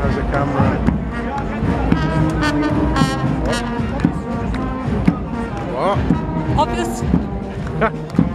has a camera. What? Obvious.